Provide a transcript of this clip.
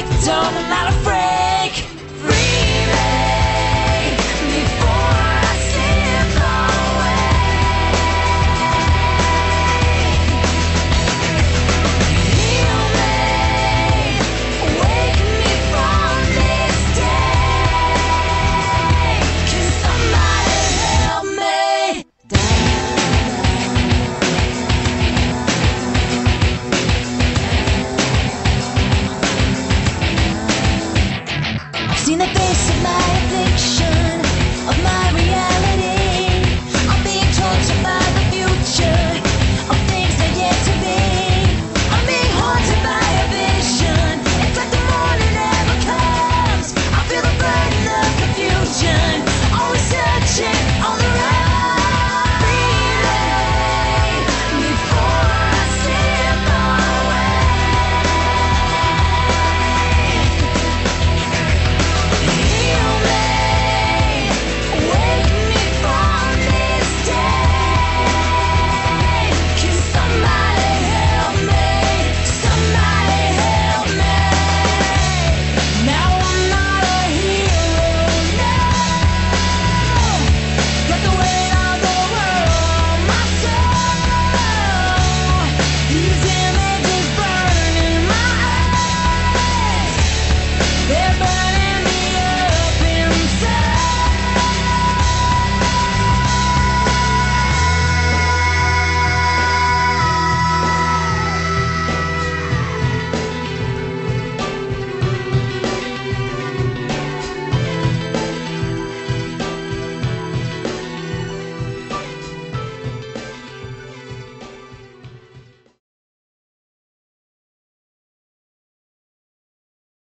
take a tone, I'm not afraid. Face of my addiction, of my